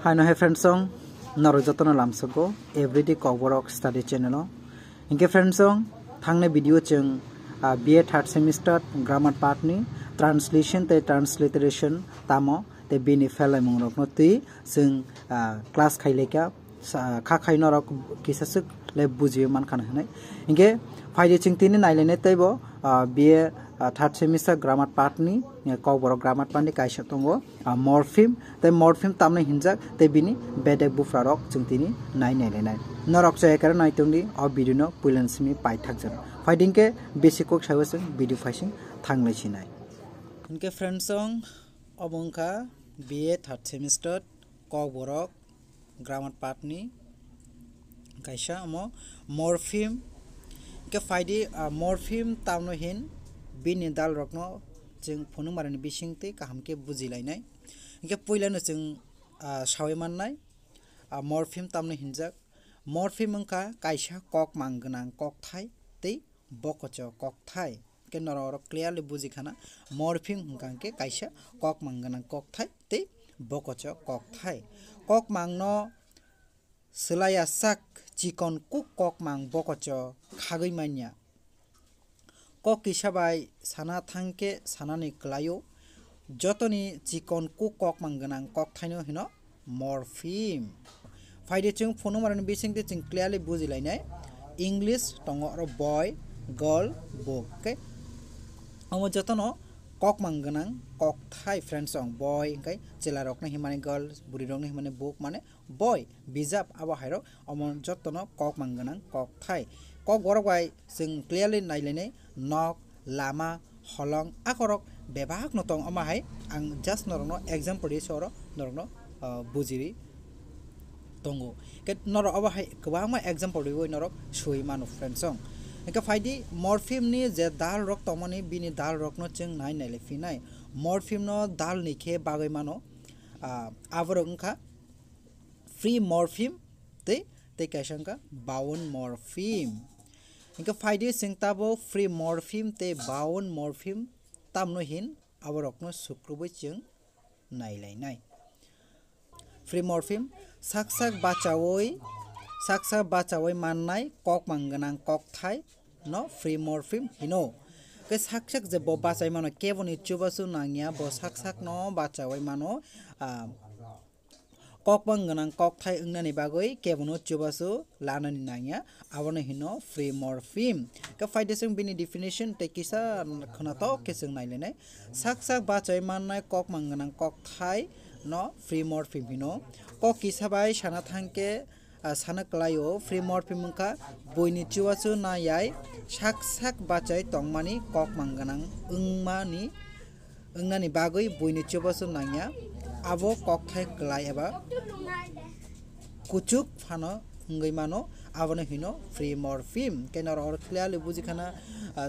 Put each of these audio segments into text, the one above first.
Everyday kogborok study channel inke friends song thangne video chung BA third semester grammar part ni translation te transliteration tamo te bini felai mung rok no tui sing class khaileka kha khai norok kisasuk le buji man khana hanai inge faide chingtini nailene taibo BA third semester grammar पार्टनि कौबर grammar पार्टनि कायसा दङ मरफिम तै मरफिम तामनो हिन्जाक तै बिनि बेडेक बुफ्रा रक जों तिनि नाय नायलायनाय नरक जायगार नायतोंनि अ बिदिनो पुलेन्सिमि पाइथाकजों फाइदिंके बेसिकक सायवसों भिडिअ फाइसिं थांलायसिनाय इनके फ्रेन्डसं अबंखा बिए थार्ड सेमिस्टार कौबरक ग्रामर पार्टनि कायसा अम मरफिम के फाइदि मरफिम तामनो हिन bini dal rok no jeng phunu marani bising tei kaham ke bujilainai hingke poila no jeng sawai mannai morphim tamni hinjak morphim wngkha kaisa kok mang gwnang kok thai tei bokocho kok thai ke noro oro clearly bujikhana morphim wngkha hingke kaisa kok mang gwnang kok thai tei bokocho kok thai kok mang no selayasak chikon kuk kok mang bokocho khagui manya কক হিসাবাই সানা থাংকে সানানি ক্লায়ু যতনি চিকন কু কক মানগান কক থাইন হিন মরফিম। ফাইডেচিং ফোন বিশিংতে চিং ক্লিয়ারলি বুঝি লাইনাই ইংলিশ টঙ আর বয় গার্ল বুক। কে আমি যতন কক মানগান কক থাই ফ্রেন্ডস অং বয় কাই জেলা রক হিমানে গার্ল বুড়ি রং হিমানে বুক মানে বয় বিজাব আবহাই আমার যতন কক মানগান কক থাই। কক বরগাই যেন ক্লিয়ারলি নাইলাইনাই nok lama holong akorok bebak no tong ama hai ang just norokno example di soro norokno bujiri tongo ke noro aba hai kwangma example di woi norok sui manu friends song ke faidi morpheme ni je dal rok tomani bini dal rok no cheng nai nai le finai morpheme no dal ni khe bagai mano aborok ongkha free morpheme te te kaisangka bawon morpheme ఇంకా five days సింగ్తాబో free मरफिम ते बावन मरफिम तामनो हिन आबरकनो सुक्रुबै जों नायलायनाय free मरफिम साक साक बाचावै साक साक बाचावै माननाय कक मांगोनां कक थाय न free मरफिम हिनो ke sak sak je bo bachai mano keboni chubasu nangya bo sak sak no bachawai mano ককমান গান কক ঠাই উংনানী বাকৈ কেবনো চুবাছো লানানী নাঙা আৱনে হিনো ফ্ৰেমৰ ফিম ফাইডেচং বিনি ডিফিনেশ্যন টেকিছা খনাতকে চং নাইলেনে চাক চাক বাচাই মাননাই ককমান গান কক থাই ন ফ্ৰেমৰ ফিম হিনো কক কিছাবাই চানা থাংকে সানকলাইও ফ্ৰেমৰ ফিম কা বইনি চুবাছো নাইয়াই চাক চাক বাচাই টংমানী ককমান গান উংমানী উংনানী বাকৈ বইনি চুবাছো নাঙা bagoi boini chubasu nangya abo kokthai klai eba kuchuk phano ngai mano abono hino free morpheme kenor or clearly bujikhana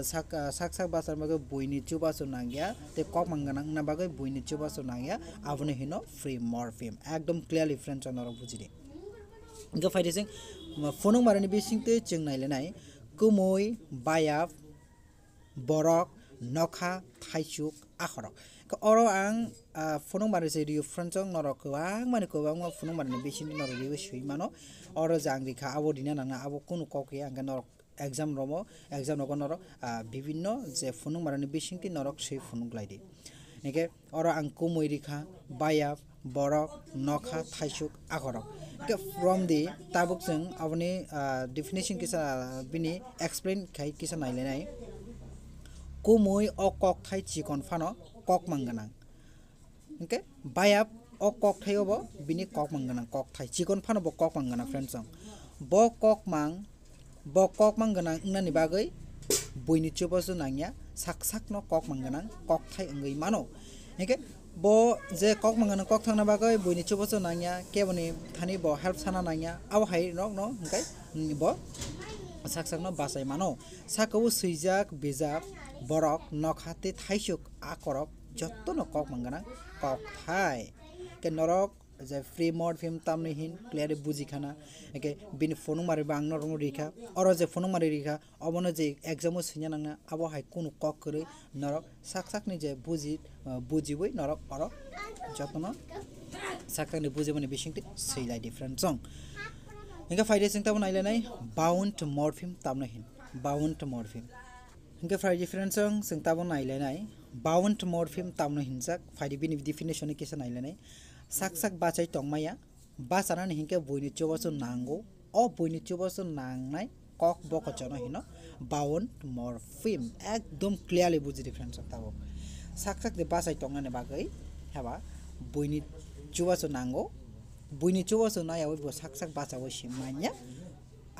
sak sak sak basar mago buini chubaso nangya te kok mangana na bagai buini chubaso nangya abono hino free morpheme ekdom clearly friends onor bujide ga faide sing phonong marani bisingte cheng naile nai kumoi bayap borok nokha thaisuk आखरा अरो आं फुनों मारे से रियो फ्रंचों नरो कवां माने कवां वा फुनों मारे ने basin दिन नरो रियो शुई मानो अरो जांग रिखा आवो दिना नाना आवो कुनु कोके आंग नरो एग्जाम रोमो एग्जाम नको नरो विभिन्न जे फुनों मारे ने बेशिन दिन नरो से फुनों ग्लाइडे नेके अरो आं कुमुई रिखा बाया बरक नखा थाइसुक आखरक के फ्रम दि ताबुक जों अबनि डिफिनेशन किसा बिनि एक्सप्लेन खाय किसा नायलेनाय thai chikon phano kok mangganang okay bayap o kok thai obo bini kok mangganang kok thai chikon phano bo kok mangganang friends song bo kok mang bo kok mangganang nani bagai buini chubasu nangya sak sak no kok mangganang kok thai ngai mano okay bo je kok mangana kok thangna bagai buini chubasu nangya keboni thani bo help sana nangya aw hai nok no okay bo চাক চাক বাছাই মানো চাকাও সৈজাক বেজাক বরক নখাতে থাইশুক আকরক যত্ন cock মাঙ্গানা কক থাই কে নরক যে free mod ফিম তামনি হিন ক্লিয়ার বুঝি খানা একে বিন ফোন মারি বা আংন রঙ রেখা অর যে ফোন মারি রেখা অবন যে এক্সাম সিনা নাঙা আবহাই কোন কক করে নরক সাক সাক নি যে বুঝি বুঝি বই নরক অর যত্ন সাক সাক নি বুঝি মানে বেশি সেই লাই ডিফারেন্ট জং sing tabon ailanai bound morpheme tamna hin bound morpheme hingga faide different song sing tabon ailanai bound morpheme tamna hinjak faide bini definition kisa ailanai sak sak bachai tongmaya বাসানানি হিংকে বইনি চোবাসো নাঙ্গো অ বইনি চোবাসো নাংনাই কক বকচনো হিনো বাউন মরফিম একদম ক্লিয়ারলি বুঝি ডিফারেন্স তাবো সাক সাক দে বাসাই টংনানে বাগৈ হেবা বইনি চোবাসো নাঙ্গো বইনি চোবাসো নায়াও বো সাক সাক বাসাও সিমাইয়া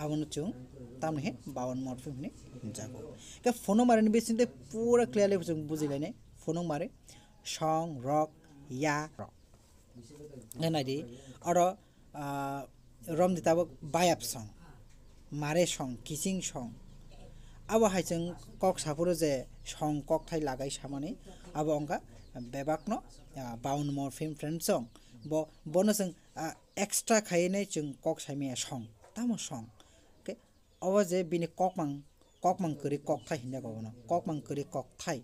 আবনো চুং তামনে হে বাউন মরফিম নে যাগো কে ফোনো মারে নি বেসিনতে পুরা ক্লিয়ারলি বুঝি বুঝিলাইনে ফোনো মারে, সং, রক, ইয়া রক এনাইদি আরও রমদি তাবো বায়াপ সং, মারে সং, কিচিং সং আবো হাইজों কক সাপুরো যে সং কক থাই লাগাই সামানি আবো অঙ্কা বেবাকনো বাউন মরফিম ফ্রেন্ড সং, ব বনো जों एक्सट्रा खायनै जों কক साइमिया सं तामो सं के अब जे बिनि ककमां ककमां करि कक थाइ हिन्दा गबनो ककमां करि कक थाइ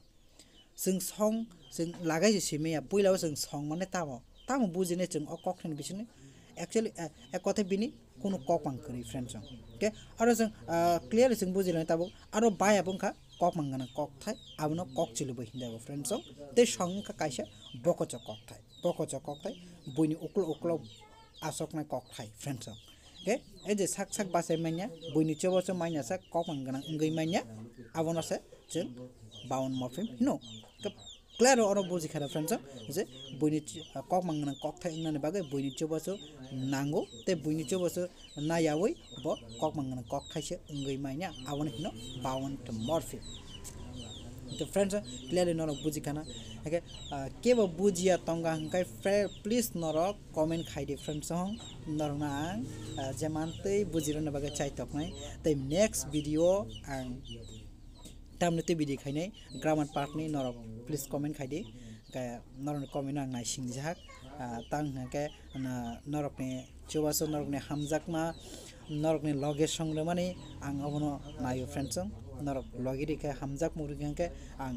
जों सं जों लागाय सिमिया बुइलाव जों सं माने तामो তামো বুঝিনে जों अ कक थेन बिसिनो एक्चुअली एक कथा बिनि কোনো কক মাং করি ফ্রেন্ড সং কে আর जों ক্লিয়ারলি जों বুঝিলে তাবো আর বায়া বংখা কক মাংগানা কক থাই আবনো কক চিলুবো হিন্দাবো ফ্রেন্ড সং তে সংকা কাইসা বকচ কক থাই বকচ কক থাই বইনি উকল উকল আসকনাय কক থাই ফ্রেন্ড সং কে? এই যে সাক সাক বাসাই মাইয়া বইনি চবচ মাইনা সাক কক মাংগানা ইংগৈ মাইয়া আবনাসে जों বাউন মরফিম হিনো ক্লিয়ার অর বুঝি খারা ফ্রেন্ডস যে বইনি কক মাংনা কক থাই ইংনানি বাগে বইনি চবস নাঙ্গো, তে বইনি চবস নায়াওই ব কক মাংনা কক থাইছে ইংগৈ মাইনা, আবন হিনো বাউন টু মরফি তো ফ্রেন্ডস ক্লিয়ারলি নর বুঝি খানা একে কে ব বুঝিয়া তঙ্গা হংকাই প্লিজ নর কমেন্ট খাইদি ফ্রেন্ডস হং নরনা যেমান তৈ বুজিরনে বাগে চাই তকনাই তাই নেক্সট ভিডিও আং tamne te bidi khainai grammar part ni norok please comment khaidi ka norok comment ang nai sing jak tang ha ke norok ni chubaso norok ni hamjak ma norok ni loge songre mani ang abono nayo friends norok logiri ke hamjak muri ke ang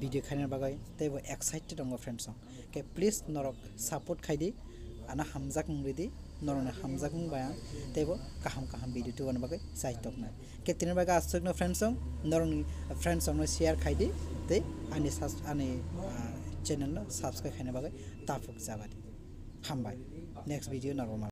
video khaina bagai tebo excited dong friends song ke please norok support khaidi ana hamjak muridi নরনে হামজাক বায়া তেবো কাহাম কাহাম video two বানাবাকে সাইটক না কে তিনের বাগে আসছক না friends song নরনি friends song share খাইদি তে আনি সাস আনি channel subscribe খাইনে বাগে তাফুক যাবাদি হামবাই নেক্সট ভিডিও নরমাল